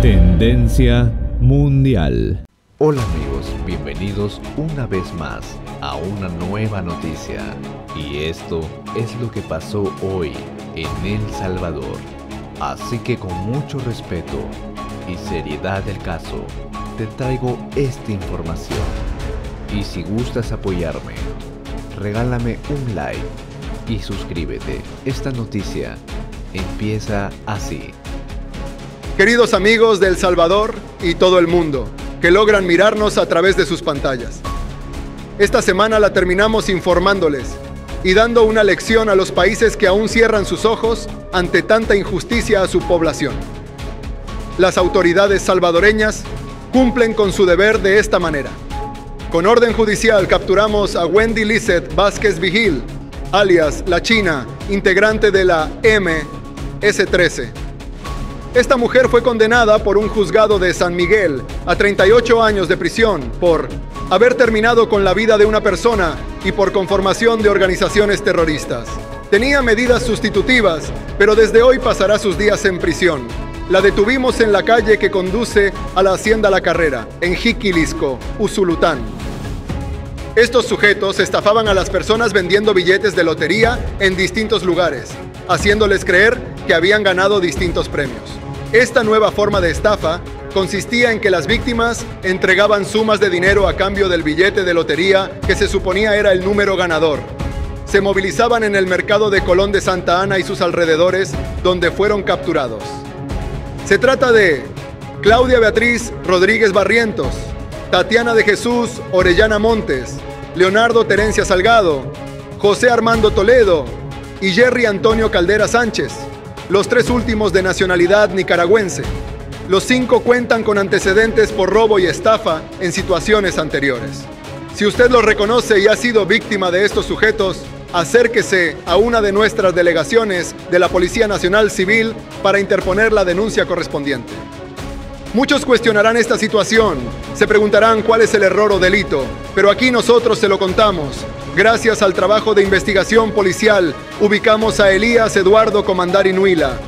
Tendencia mundial. Hola amigos, bienvenidos una vez más a una nueva noticia. Y esto es lo que pasó hoy en El Salvador. Así que con mucho respeto y seriedad del caso, te traigo esta información. Y si gustas apoyarme, regálame un like y suscríbete. Esta noticia empieza así. Queridos amigos de El Salvador y todo el mundo, que logran mirarnos a través de sus pantallas. Esta semana la terminamos informándoles y dando una lección a los países que aún cierran sus ojos ante tanta injusticia a su población. Las autoridades salvadoreñas cumplen con su deber de esta manera. Con orden judicial capturamos a Wendy Lizeth Vázquez Vigil, alias La China, integrante de la MS-13. Esta mujer fue condenada por un juzgado de San Miguel a 38 años de prisión por haber terminado con la vida de una persona y por conformación de organizaciones terroristas. Tenía medidas sustitutivas, pero desde hoy pasará sus días en prisión. La detuvimos en la calle que conduce a la Hacienda La Carrera, en Jiquilisco, Usulután. Estos sujetos estafaban a las personas vendiendo billetes de lotería en distintos lugares, haciéndoles creer que habían ganado distintos premios. Esta nueva forma de estafa consistía en que las víctimas entregaban sumas de dinero a cambio del billete de lotería que se suponía era el número ganador. Se movilizaban en el mercado de Colón de Santa Ana y sus alrededores, donde fueron capturados. Se trata de Claudia Beatriz Rodríguez Barrientos, Tatiana de Jesús Orellana Montes, Leonardo Terencia Salgado, José Armando Toledo y Jerry Antonio Caldera Sánchez, los tres últimos de nacionalidad nicaragüense. Los cinco cuentan con antecedentes por robo y estafa en situaciones anteriores. Si usted los reconoce y ha sido víctima de estos sujetos, acérquese a una de nuestras delegaciones de la Policía Nacional Civil para interponer la denuncia correspondiente. Muchos cuestionarán esta situación, se preguntarán cuál es el error o delito, pero aquí nosotros se lo contamos. Gracias al trabajo de investigación policial, ubicamos a Elías Eduardo Comandar Inuila.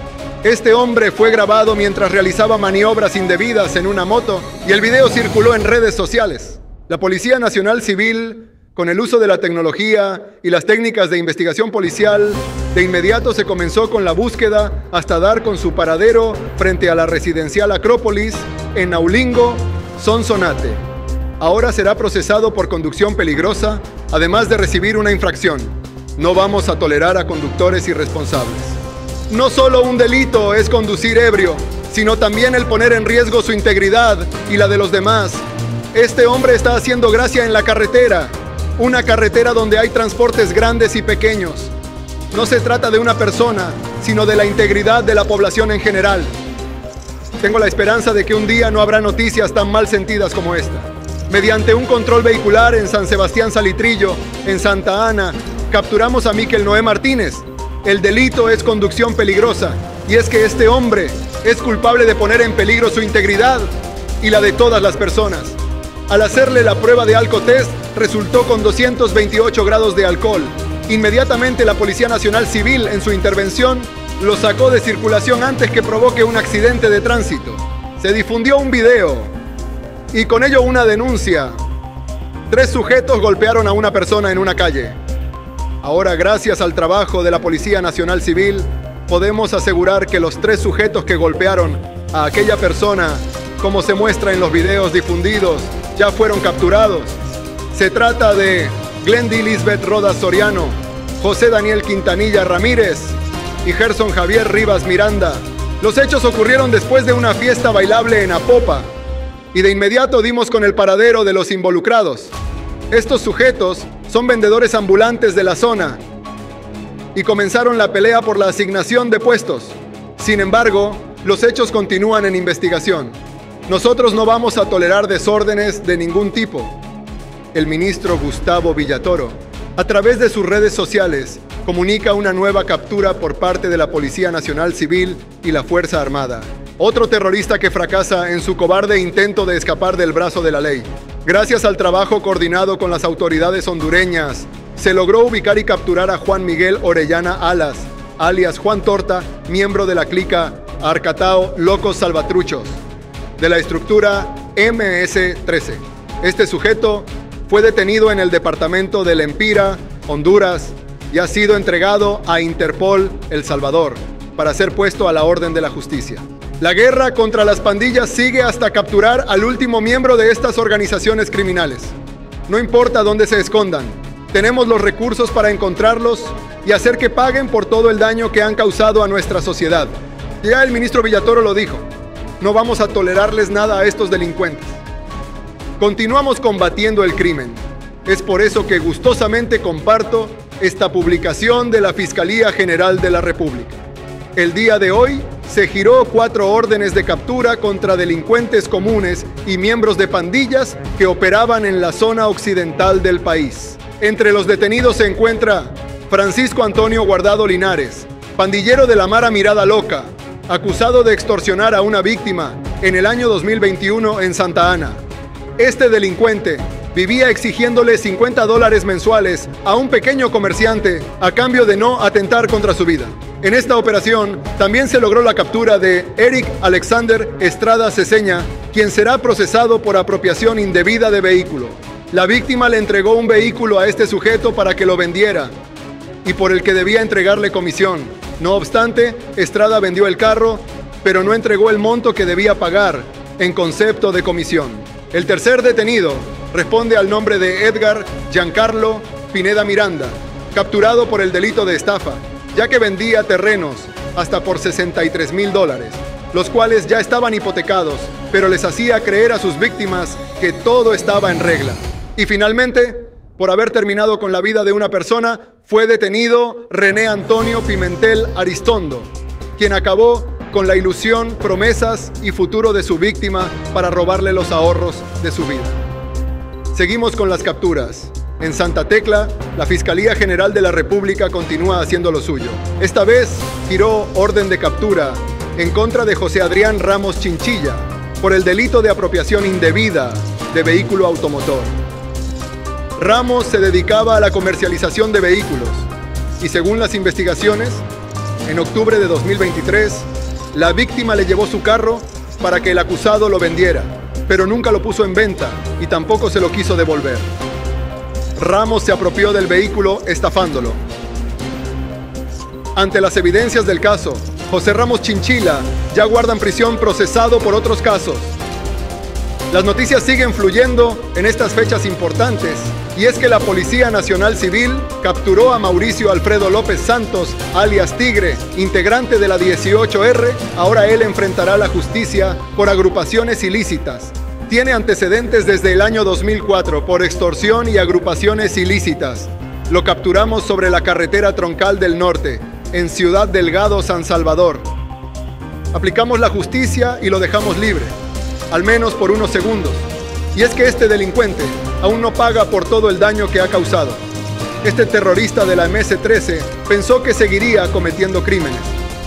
Este hombre fue grabado mientras realizaba maniobras indebidas en una moto y el video circuló en redes sociales. La Policía Nacional Civil con el uso de la tecnología y las técnicas de investigación policial, de inmediato se comenzó con la búsqueda hasta dar con su paradero frente a la residencial Acrópolis en Naulingo, Sonsonate. Ahora será procesado por conducción peligrosa, además de recibir una infracción. No vamos a tolerar a conductores irresponsables. No solo un delito es conducir ebrio, sino también el poner en riesgo su integridad y la de los demás. Este hombre está haciendo gracia en la carretera una carretera donde hay transportes grandes y pequeños. No se trata de una persona, sino de la integridad de la población en general. Tengo la esperanza de que un día no habrá noticias tan mal sentidas como esta. Mediante un control vehicular en San Sebastián Salitrillo, en Santa Ana, capturamos a Miquel Noé Martínez. El delito es conducción peligrosa y es que este hombre es culpable de poner en peligro su integridad y la de todas las personas. Al hacerle la prueba de alcotest, resultó con 228 grados de alcohol. Inmediatamente la Policía Nacional Civil en su intervención lo sacó de circulación antes que provoque un accidente de tránsito. Se difundió un video y con ello una denuncia. Tres sujetos golpearon a una persona en una calle. Ahora, gracias al trabajo de la Policía Nacional Civil, podemos asegurar que los tres sujetos que golpearon a aquella persona, como se muestra en los videos difundidos, ya fueron capturados. Se trata de Glendy Lisbeth Rodas Soriano, José Daniel Quintanilla Ramírez y Gerson Javier Rivas Miranda. Los hechos ocurrieron después de una fiesta bailable en Apopa y de inmediato dimos con el paradero de los involucrados. Estos sujetos son vendedores ambulantes de la zona y comenzaron la pelea por la asignación de puestos. Sin embargo, los hechos continúan en investigación. Nosotros no vamos a tolerar desórdenes de ningún tipo. El ministro Gustavo Villatoro, a través de sus redes sociales, comunica una nueva captura por parte de la Policía Nacional Civil y la Fuerza Armada. Otro terrorista que fracasa en su cobarde intento de escapar del brazo de la ley. Gracias al trabajo coordinado con las autoridades hondureñas, se logró ubicar y capturar a Juan Miguel Orellana Alas, alias Juan Torta, miembro de la clica Arcatao Locos Salvatruchos, de la estructura MS-13. Este sujeto fue detenido en el departamento de Lempira, Honduras, y ha sido entregado a Interpol El Salvador para ser puesto a la orden de la justicia. La guerra contra las pandillas sigue hasta capturar al último miembro de estas organizaciones criminales. No importa dónde se escondan, tenemos los recursos para encontrarlos y hacer que paguen por todo el daño que han causado a nuestra sociedad. Ya el ministro Villatoro lo dijo, no vamos a tolerarles nada a estos delincuentes. Continuamos combatiendo el crimen. Es por eso que gustosamente comparto esta publicación de la Fiscalía General de la República. El día de hoy se giró cuatro órdenes de captura contra delincuentes comunes y miembros de pandillas que operaban en la zona occidental del país. Entre los detenidos se encuentra Francisco Antonio Guardado Linares, pandillero de la Mara Mirada Loca, acusado de extorsionar a una víctima en el año 2021 en Santa Ana. Este delincuente vivía exigiéndole 50 dólares mensuales a un pequeño comerciante a cambio de no atentar contra su vida. En esta operación también se logró la captura de Eric Alexander Estrada Ceseña, quien será procesado por apropiación indebida de vehículo. La víctima le entregó un vehículo a este sujeto para que lo vendiera y por el que debía entregarle comisión. No obstante, Estrada vendió el carro, pero no entregó el monto que debía pagar en concepto de comisión. El tercer detenido responde al nombre de Edgar Giancarlo Pineda Miranda, capturado por el delito de estafa, ya que vendía terrenos hasta por 63 mil dólares, los cuales ya estaban hipotecados, pero les hacía creer a sus víctimas que todo estaba en regla. Y finalmente, por haber terminado con la vida de una persona, fue detenido René Antonio Pimentel Aristondo, quien acabó con la ilusión, promesas y futuro de su víctima para robarle los ahorros de su vida. Seguimos con las capturas. En Santa Tecla, la Fiscalía General de la República continúa haciendo lo suyo. Esta vez tiró orden de captura en contra de José Adrián Ramos Chinchilla por el delito de apropiación indebida de vehículo automotor. Ramos se dedicaba a la comercialización de vehículos y según las investigaciones, en octubre de 2023, la víctima le llevó su carro para que el acusado lo vendiera, pero nunca lo puso en venta y tampoco se lo quiso devolver. Ramos se apropió del vehículo estafándolo. Ante las evidencias del caso, José Ramos Chinchila ya guarda en prisión procesado por otros casos. Las noticias siguen fluyendo en estas fechas importantes y es que la Policía Nacional Civil capturó a Mauricio Alfredo López Santos, alias Tigre, integrante de la 18R. Ahora él enfrentará la justicia por agrupaciones ilícitas. Tiene antecedentes desde el año 2004 por extorsión y agrupaciones ilícitas. Lo capturamos sobre la carretera troncal del norte, en Ciudad Delgado, San Salvador. Aplicamos la justicia y lo dejamos libre, al menos por unos segundos. Y es que este delincuente aún no paga por todo el daño que ha causado. Este terrorista de la MS-13 pensó que seguiría cometiendo crímenes,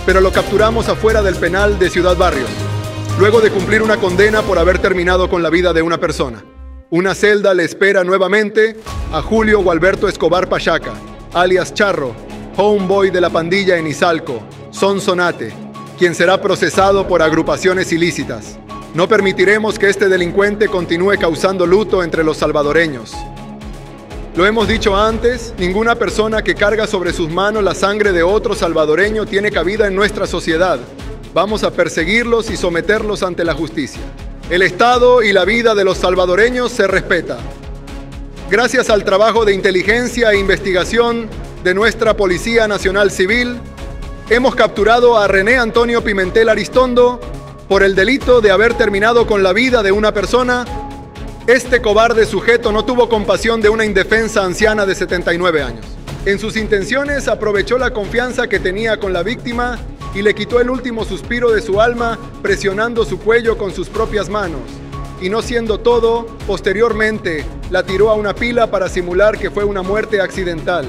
pero lo capturamos afuera del penal de Ciudad Barrios, luego de cumplir una condena por haber terminado con la vida de una persona. Una celda le espera nuevamente a Julio Gualberto Escobar Pachaca, alias Charro, homeboy de la pandilla en Izalco, Son Sonate, quien será procesado por agrupaciones ilícitas. No permitiremos que este delincuente continúe causando luto entre los salvadoreños. Lo hemos dicho antes, ninguna persona que carga sobre sus manos la sangre de otro salvadoreño tiene cabida en nuestra sociedad. Vamos a perseguirlos y someterlos ante la justicia. El Estado y la vida de los salvadoreños se respeta. Gracias al trabajo de inteligencia e investigación de nuestra Policía Nacional Civil, hemos capturado a René Antonio Pimentel Aristondo por el delito de haber terminado con la vida de una persona, este cobarde sujeto no tuvo compasión de una indefensa anciana de 79 años. En sus intenciones aprovechó la confianza que tenía con la víctima y le quitó el último suspiro de su alma presionando su cuello con sus propias manos. Y no siendo todo, posteriormente la tiró a una pila para simular que fue una muerte accidental.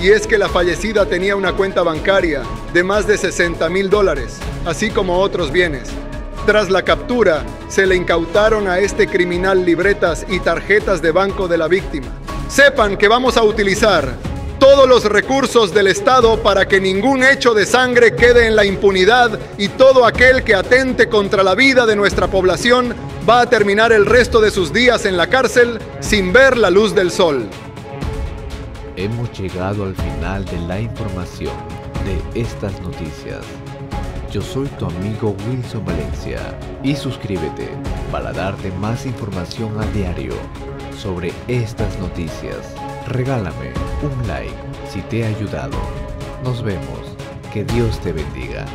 Y es que la fallecida tenía una cuenta bancaria de más de 60 mil dólares, así como otros bienes. Tras la captura, se le incautaron a este criminal libretas y tarjetas de banco de la víctima. Sepan que vamos a utilizar todos los recursos del Estado para que ningún hecho de sangre quede en la impunidad y todo aquel que atente contra la vida de nuestra población va a terminar el resto de sus días en la cárcel sin ver la luz del sol. Hemos llegado al final de la información de estas noticias. Yo soy tu amigo Wilson Valencia y suscríbete para darte más información a diario sobre estas noticias. Regálame un like si te ha ayudado. Nos vemos. Que Dios te bendiga.